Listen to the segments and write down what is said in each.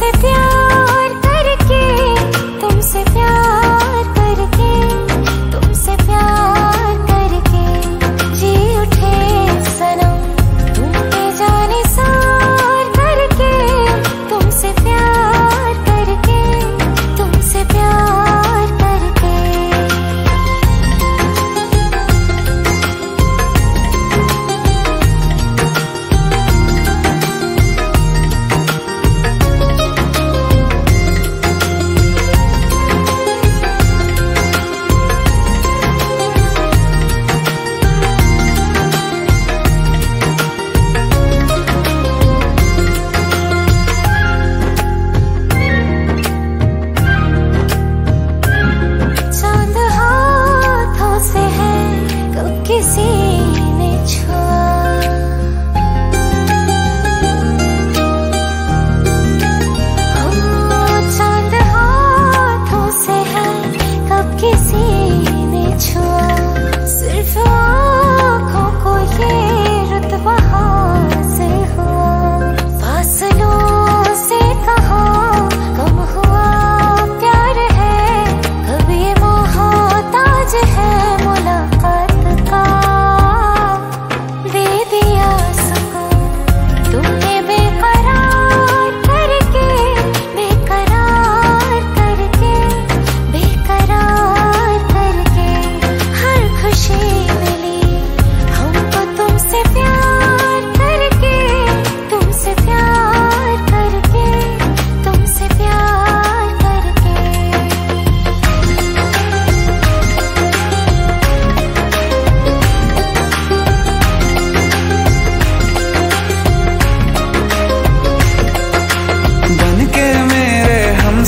se fiar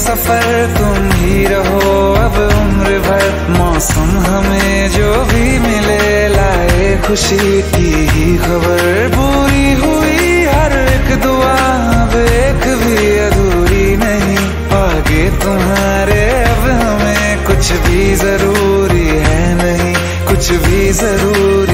सफ़र तुम ही रहो, अब उम्र भर। मौसम हमें जो भी मिले, लाए खुशी की ही खबर। पूरी हुई हर एक दुआ, अब एक भी अधूरी नहीं। आगे तुम्हारे, अब हमें कुछ भी ज़रूरी है नहीं। कुछ भी ज़रूरी